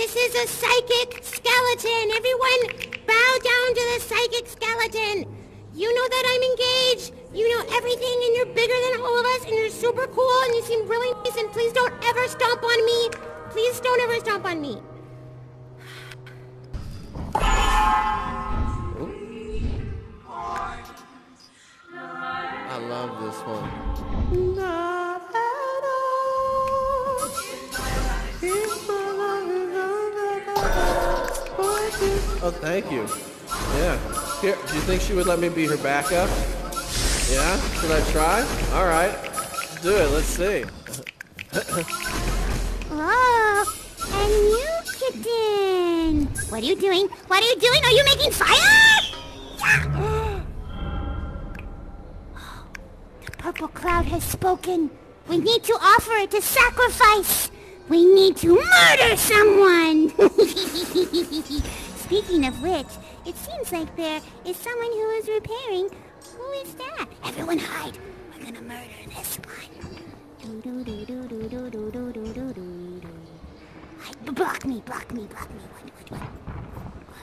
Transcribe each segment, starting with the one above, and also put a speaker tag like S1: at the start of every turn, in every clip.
S1: This is a psychic skeleton! Everyone, bow down to the psychic skeleton! You know that I'm engaged! You know everything and you're bigger than all of us and you're super cool and you seem really nice and please don't ever stomp on me! Please don't ever stomp on me!
S2: I love this one. Oh, thank you. Yeah. Here, do you think she would let me be her backup? Yeah? Should I try? All right. Let's do it. Let's see.
S1: Oh, a new kitten. What are you doing? What are you doing? Are you making fire? The purple cloud has spoken. We need to offer it a sacrifice. We need to murder someone. Speaking of which, it seems like there is someone who is repairing. Who is that? Everyone hide. We're gonna murder this one. Hide. Block me, block me, block me. One, one,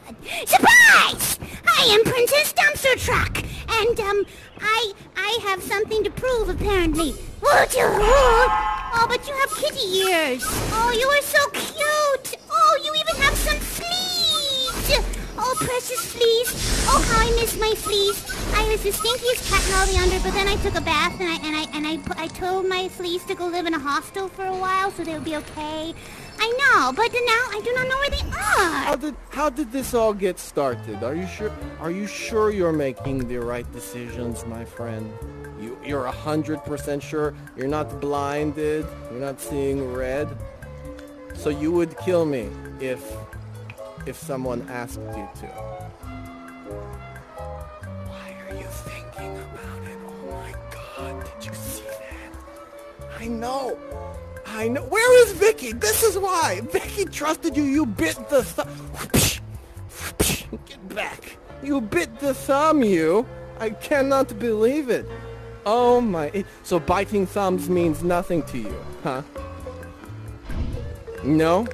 S1: one. Surprise! I am Princess Dumpster Truck, and um, I I have something to prove apparently. Would you? Oh, but you have kitty ears. Oh, you are so cute. Precious fleas. Oh, how I miss my fleas. I was the stinkiest cat in all the under, but then I took a bath and I and I and I put, I told my fleas to go live in a hostel for a while so they would be okay. I know, but now I do not know where they are.
S2: How did how did this all get started? Are you sure? Are you sure you're making the right decisions, my friend? You you're a hundred percent sure. You're not blinded. You're not seeing red. So you would kill me if if someone asked you to. Why are you thinking about it? Oh my God! Did you see that? I know. I know. Where is Vicky? This is why. Vicky trusted you. You bit the thumb. Get back. You bit the thumb, you. I cannot believe it. Oh my. So biting thumbs means nothing to you, huh? No?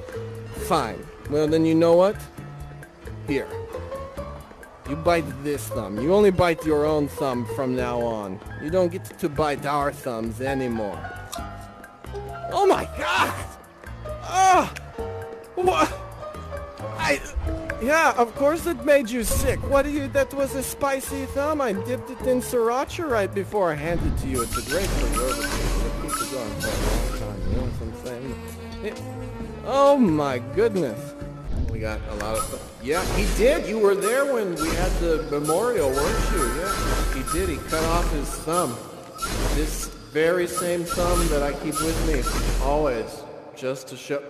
S2: Fine. Well, then you know what? Here. You bite this thumb. You only bite your own thumb from now on. You don't get to bite our thumbs anymore. Oh my god! Ah! What? I... Yeah, of course it made you sick. What do you... That was a spicy thumb. I dipped it in sriracha right before I handed it to you. It's a great preservative. It keeps it going for a long time. You know what I'm saying? It- oh my goodness. We got a lot of... Yeah, he did. You were there when we had the memorial, weren't you? Yeah, he did. He cut off his thumb. This very same thumb that I keep with me, always, just to show...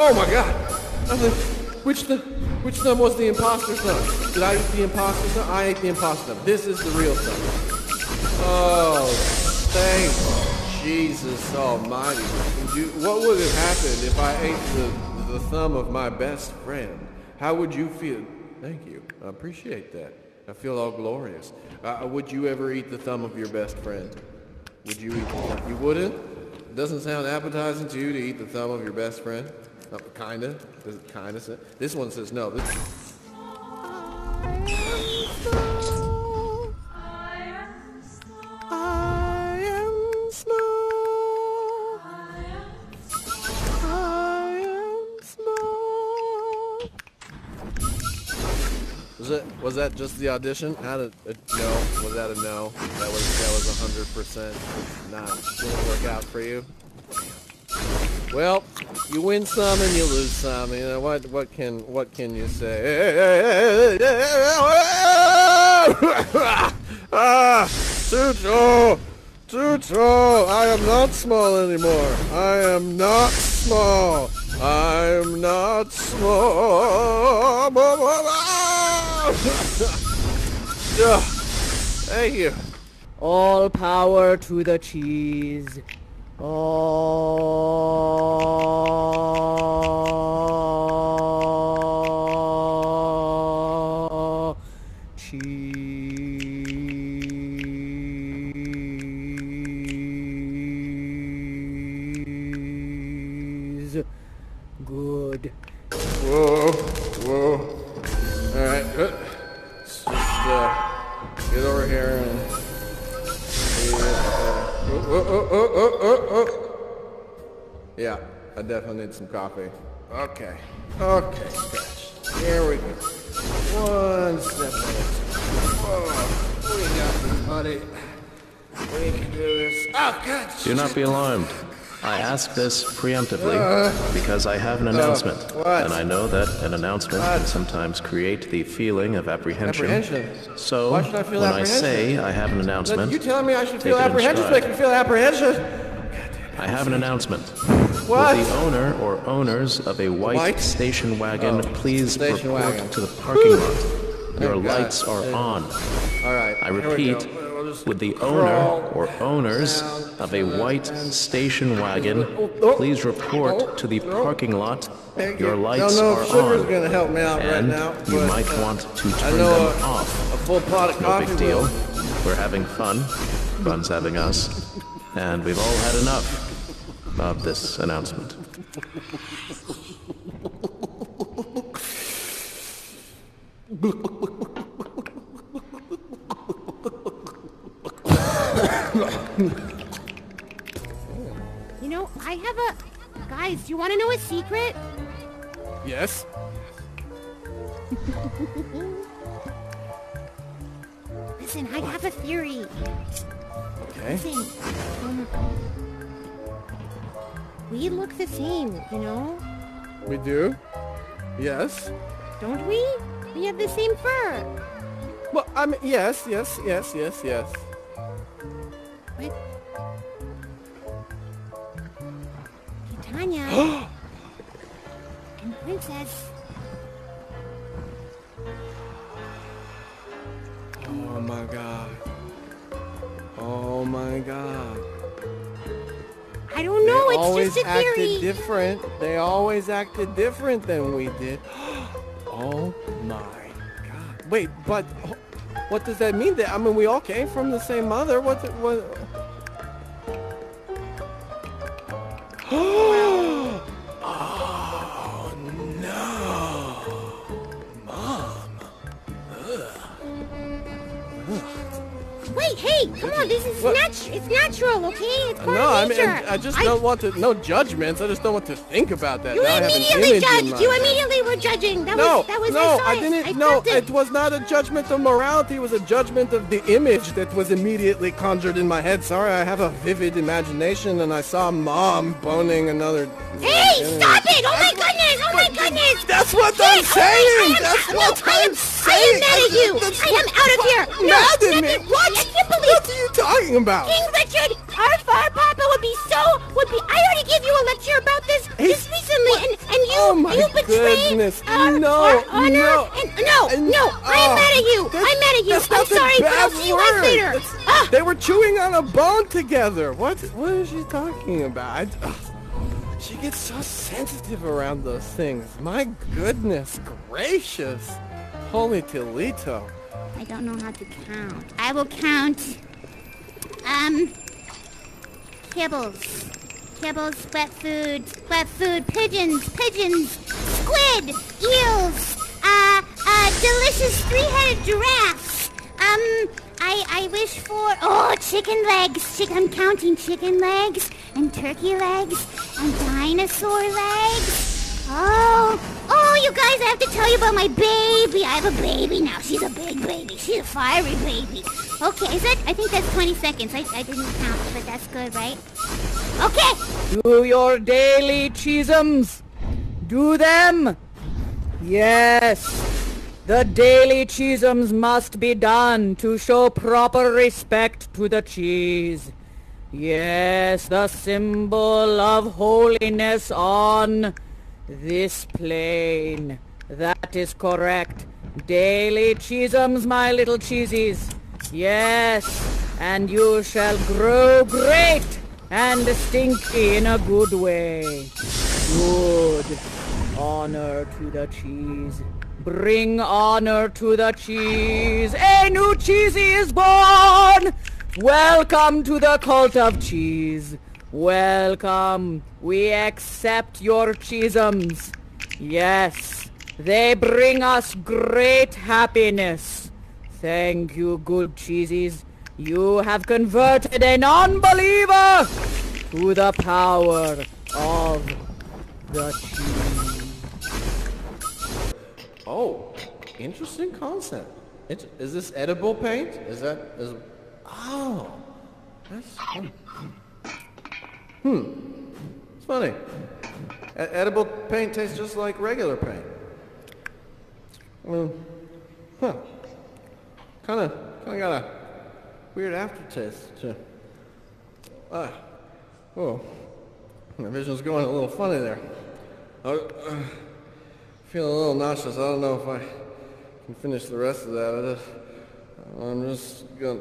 S2: Oh my god! Like, Which the which thumb was the imposter thumb? Did I eat the imposter thumb? I ate the imposter thumb. This is the real thumb. Oh, thank Jesus Almighty! You- what would have happened if I ate the the thumb of my best friend? How would you feel? Thank you. I appreciate that. I feel all glorious. Uh, would you ever eat the thumb of your best friend? Would you eat the thumb? You wouldn't? Doesn't sound appetizing to you to eat the thumb of your best friend? Uh, kinda. Does it kinda? This one says no. This, Was it? Was that just the audition? Did? Uh, no. Was that a no? That was that was a hundred percent not gonna work out for you. Well, you win some and you lose some. You know what? What can what can you say? ah, Tuto, Tuto, I am not small anymore. I am not small. I am not small. Thank you.
S3: All power to the cheese. Oh,
S2: definitely need some coffee. Okay, okay, Scratch. Here we go. One step at a. Oh, we got this, buddy. We can do this. Oh, God.
S4: Do not be alarmed. I ask this preemptively uh, because I have an uh, announcement.
S2: what?
S4: And I know that an announcement can sometimes create the feeling of apprehension.
S2: Apprehension.
S4: So,
S2: Why should I feel
S4: when I say I have an announcement,
S2: You telling me I should feel apprehension? Make me feel apprehension?
S4: I have an announcement.
S2: What?
S4: Will the owner or owners of a white,
S2: White?
S4: station wagon
S2: Oh,
S4: please
S2: station
S4: report
S2: wagon.
S4: to the parking lot? Your
S2: God.
S4: lights are on.
S2: All right.
S4: I repeat, would the owner or owners of a white station wagon
S2: Oh, oh,
S4: please
S2: oh,
S4: report to the
S2: oh.
S4: parking lot? Your
S2: you.
S4: lights
S2: no, no,
S4: are on.
S2: gonna help me out right
S4: And
S2: now.
S4: you might
S2: uh,
S4: want to
S2: I
S4: turn
S2: know
S4: them
S2: a,
S4: off.
S2: a full pot of
S4: No big deal. We're having fun. Fun's having us. And we've all had enough of this announcement.
S1: You know, I have a... Guys, do you want to know a secret?
S2: Yes.
S1: Listen, I have a theory.
S2: Okay.
S1: Listen, um... We look the same, you know?
S2: We do. Yes.
S1: Don't we? We have the same fur.
S2: Well, I mean, yes, yes, yes, yes, yes.
S1: What? Titania. and Princess.
S2: Oh my god. Oh my god.
S1: I don't know,
S2: they
S1: it's
S2: always
S1: just a
S2: acted
S1: theory.
S2: different. They always acted different than we did. oh my god. Wait, but what does that mean? That I mean, we all came from the same mother. What's it? What?
S1: hey, come on, this is
S2: What?
S1: natu- it's natural, okay? It's part
S2: No, I
S1: of
S2: mean,
S1: nature.
S2: I just I... don't want to. No judgments. I just don't want to think about that.
S1: You
S2: now I
S1: immediately judged. You immediately were judging. That
S2: No,
S1: was that was
S2: no,
S1: I,
S2: I didn't.
S1: I
S2: no,
S1: it.
S2: it was not a judgment of morality. It was a judgment of the image that was immediately conjured in my head. Sorry, I have a vivid imagination, and I saw mom boning another.
S1: Hey,
S2: Anyway.
S1: stop it! Oh my goodness! Oh my goodness!
S2: That's what
S1: Shit,
S2: I'm saying!
S1: I am,
S2: That's
S1: no,
S2: what
S1: I am,
S2: I'm saying!
S1: I am mad at you! I am out of here! No,
S2: Mad at me? What?
S1: I can't believe
S2: What are you talking about?
S1: King Richard, our far papa would be so would be. I already gave you a lecture about this
S2: He's-
S1: just recently, and and you
S2: Oh my
S1: you betrayed
S2: goodness.
S1: our,
S2: No,
S1: our honor.
S2: no.
S1: And, no,
S2: And-
S1: no, I am
S2: oh,
S1: mad at you. I'm mad at you. I'm sorry, but I'll see you guys later. Ah.
S2: They were chewing on a bone together. What? What is she talking about? I, ugh. She gets so sensitive around those things. My goodness gracious. Holy Toledo.
S1: I don't know how to count. I will count. Um, kibbles, kibbles, wet food, wet food, pigeons, pigeons, squid, eels, uh, uh, delicious three-headed giraffes. Um, I, I wish for, oh, chicken legs. Chick, I'm counting chicken legs and turkey legs and dinosaur legs. Oh, oh, you guys, I have to tell you about my baby. I have a baby now. She's a big baby. She's a fiery baby. Okay, is that, I think that's 20 seconds. I, I didn't count, but that's good, right? Okay,
S3: Do your daily cheesums. Do them. Yes. The daily cheesums must be done to show proper respect to the cheese. Yes, the symbol of holiness on this plane. That is correct. Daily cheesums, my little cheesies. Yes, and you shall grow great and stinky in a good way. Good. Honor to the cheese. Bring honor to the cheese. A new cheesy is born. Welcome to the cult of cheese. Welcome. We accept your cheesums. Yes, they bring us great happiness. Thank you, good cheesies. You have converted a non-believer to the power of the cheese.
S2: Oh, interesting concept. It, is is this edible paint? Is that is? Oh, that's hmm. hmm. It's funny. Edible paint tastes just like regular paint. Well, huh. Kind of, kind of got a weird aftertaste. To, ah, oh, my vision's going a little funny there. I uh, feeling a little nauseous. I don't know if I can finish the rest of that. I just, I'm just gonna.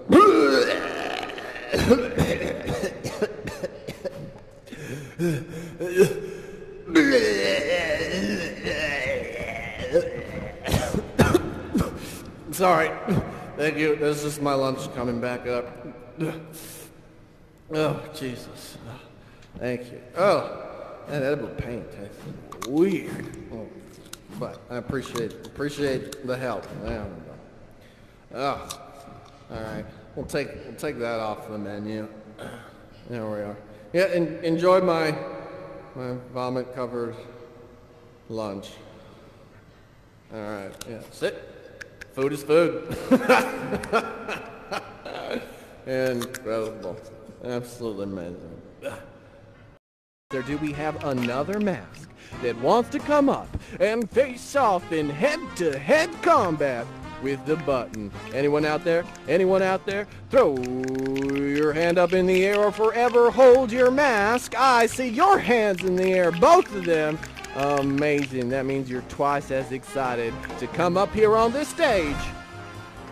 S2: Sorry. Thank you. This is my lunch coming back up. Oh, Jesus. Thank you. Oh, that edible paint tastes weird. Oh, but I appreciate appreciate the help. Oh, all right. We'll take we'll take that off the menu. There we are. Yeah, enjoy my my vomit covered lunch. All right. Yeah. Sit. Food is food. Incredible. Absolutely amazing. Or do we have another mask that wants to come up and face off in head-to-head combat with the button? Anyone out there? Anyone out there? Throw your hand up in the air or forever hold your mask. I see your hands in the air, both of them. Amazing. That means you're twice as excited to come up here on this stage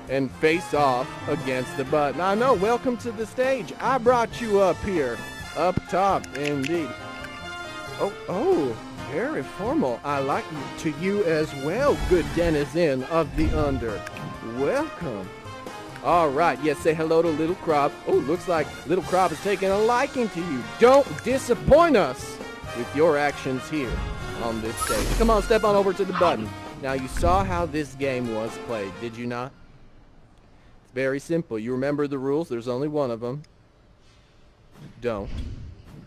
S2: and face off against the button. I know, welcome to the stage. I brought you up here. Up top, indeed. Oh, oh, very formal. I like to you as well, good denizen of the under. Welcome. All right, yes, say hello to Little Crop. Oh, looks like Little Crop is taking a liking to you. Don't disappoint us with your actions here on this stage. Come on, step on over to the button. Now, you saw how this game was played, did you not? It's very simple. You remember the rules. There's only one of them. Don't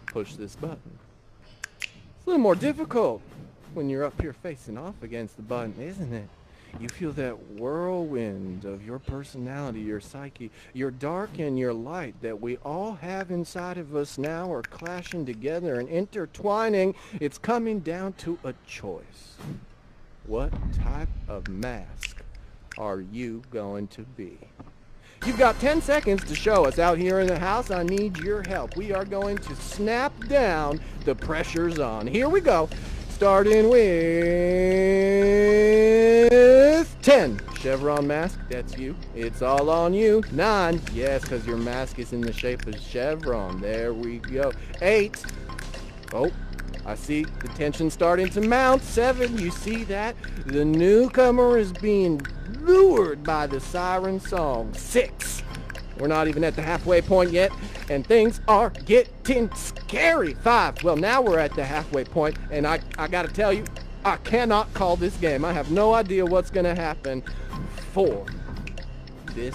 S2: push this button. Little more difficult when you're up here facing off against the button, isn't it? You feel that whirlwind of your personality, your psyche, your dark and your light that we all have inside of us now are clashing together and intertwining. It's coming down to a choice. What type of mask are you going to be? You've got 10 seconds to show us out here in the house. I need your help. We are going to snap down the pressure's on. Here we go. Starting with 10. Chevron mask, that's you. It's all on you. 9. Yes, because your mask is in the shape of chevron. There we go. 8. Oh, I see the tension starting to mount. Seven, you see that? The newcomer is being lured by the siren song. Six, we're not even at the halfway point yet, and things are getting scary. Five, well now we're at the halfway point, and I, I gotta tell you, I cannot call this game. I have no idea what's gonna happen. Four, this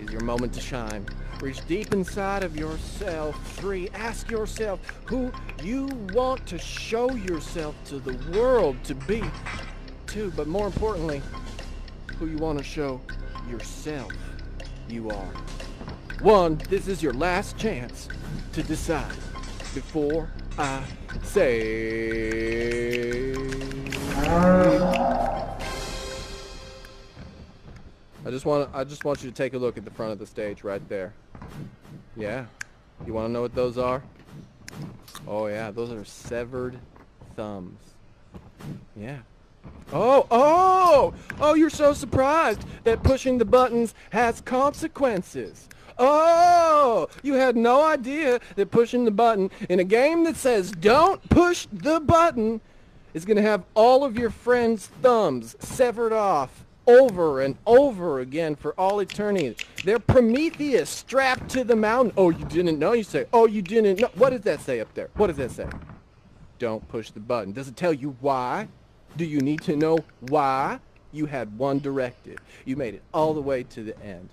S2: is your moment to shine. Reach deep inside of yourself. Three, ask yourself who you want to show yourself to the world to be. Two, but more importantly, who you want to show yourself you are. One, this is your last chance to decide before I say. I just want I just want you to take a look at the front of the stage right there. Yeah. You want to know what those are? Oh yeah, those are severed thumbs. Yeah. Oh, oh, oh, you're so surprised that pushing the buttons has consequences. Oh, you had no idea that pushing the button in a game that says don't push the button is going to have all of your friends' thumbs severed off over and over again for all eternity. They're Prometheus strapped to the mountain. Oh, you didn't know? You say, oh, you didn't know. What does that say up there? What does that say? Don't push the button. Does it tell you why? Do you need to know why? You had one directive. You made it all the way to the end.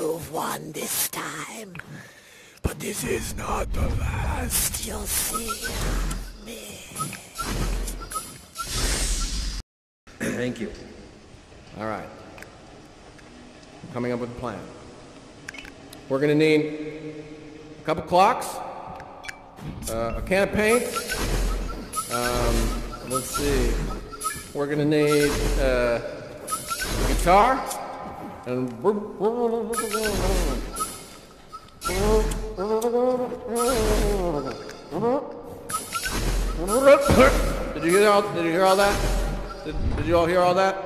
S1: You've won this time. But this is not the last. You'll see me.
S2: Thank you. All right. I'm coming up with a plan. We're going to need a couple clocks, uh, a can of paint. Um, let's see. We're going to need uh, a guitar. And did you hear all? Did you hear all that? Did, did you all hear all that?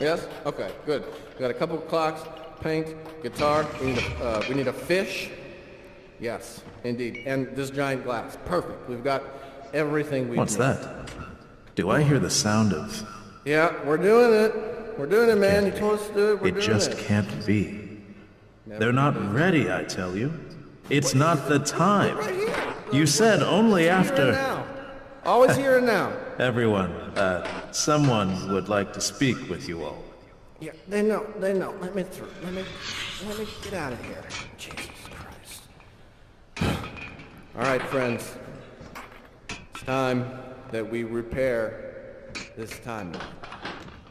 S2: Yes. Okay. Good. We got a couple of clocks, paint, guitar. We need a, uh, we need a fish. Yes, indeed. And this giant glass. Perfect. We've got everything we
S4: What's
S2: need.
S4: that? Do I hear the sound of...
S2: Yeah, we're doing it. We're doing it, man. You told us to do it. We're
S4: It
S2: doing
S4: just
S2: it.
S4: can't be. They're not ready, I tell you. It's not the time.
S2: Right.
S4: You said only after...
S2: now. Always here and now.
S4: Everyone, uh, someone would like to speak with you all.
S2: Yeah, they know. They know. Let me through. Let me. Let me get out of here. Jesus Christ. All right, friends. It's time that we repair this timeline.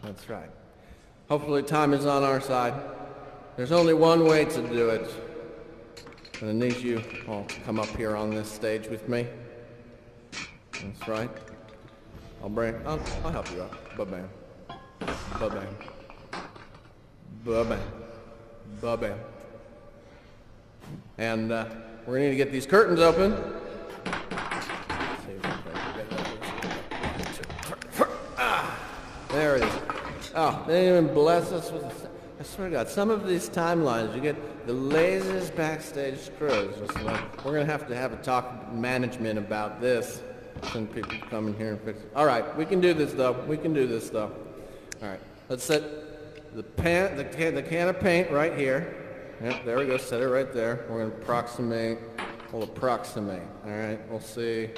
S2: That's right. Hopefully, time is on our side. There's only one way to do it. And I need you all to come up here on this stage with me. That's right. I'll bring. I'll, I'll help you out. Ba-bam. Ba-bam. Ba-bam. Ba-bam. And uh, we're gonna need to get these curtains open. There it is. Oh, they didn't even bless us with. I swear to God, some of these timelines, you get the laziest backstage screws. Just like, we're gonna have to have a talk management about this. Send people to come in here and fix it. All right, we can do this though. We can do this though. All right, let's set the pan, the can, the can of paint right here. Yep, there we go. Set it right there. We're gonna approximate. We'll approximate. All right, we'll see.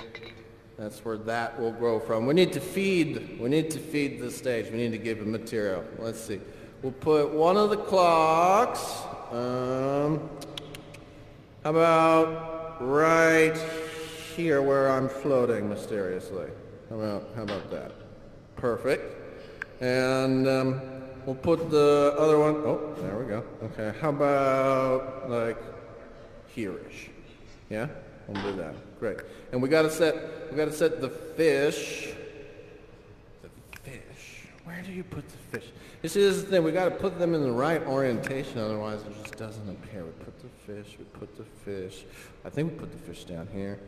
S2: That's where that will grow from. We need to feed. We need to feed the stage. We need to give it material. Let's see. We'll put one of the clocks. Um, how about right here where I'm floating mysteriously? How about how about that? Perfect. And um, we'll put the other one. Oh, there we go. Okay. How about like here-ish? Yeah, we'll do that. Great. And we gotta set we gotta set the fish. The fish. Where do you put the fish? This is the thing. We got to put them in the right orientation, otherwise it just doesn't appear. We put the fish. We put the fish. I think we put the fish down here.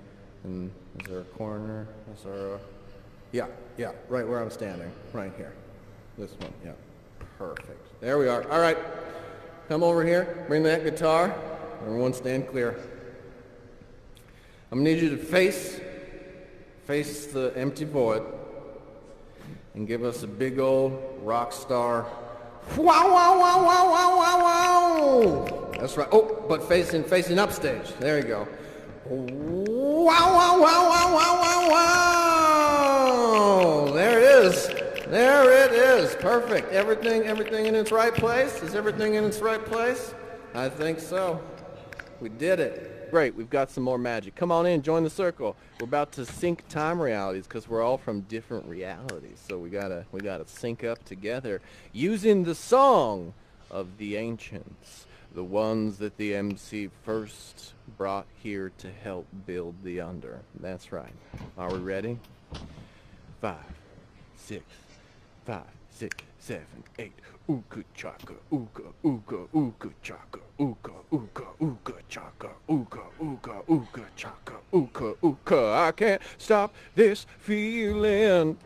S2: And is there a corner? Is there a? Yeah, yeah, right where I'm standing, right here. This one, yeah. Perfect. There we are. All right. Come over here. Bring that guitar. Everyone stand clear. I'm gonna need you to face, face the empty void and give us a big old rock star. Wow, wow, wow, wow, wow, wow, wow. That's right. Oh, but facing, facing upstage. There you go. Wow, wow, wow, wow, wow, wow, wow. There it is. There it is. Perfect. Everything, everything in its right place? Is everything in its right place? I think so. We did it. Great, we've got some more magic. Come on in, join the circle. We're about to sync time realities because we're all from different realities. So we gotta we gotta sync up together using the song of the ancients, the ones that the MC first brought here to help build the under. That's right. Are we ready? Five, six, five, six, seven, eight. Ooka chaka, ooka, ooka, ooka chaka, ooka, ooka, ooka chaka, ooka, ooka, ooka chaka, ooka, ooka. I can't stop this feeling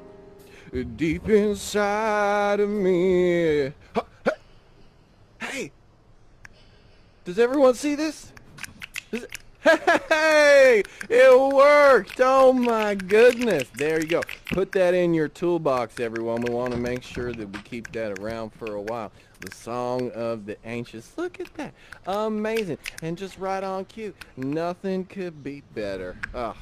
S2: deep inside of me. Hey, does everyone see this? Does Hey, it worked! Oh my goodness! There you go. Put that in your toolbox, everyone. We want to make sure that we keep that around for a while. The song of the ancients. Look at that. Amazing. And just right on cue. Nothing could be better. Oh.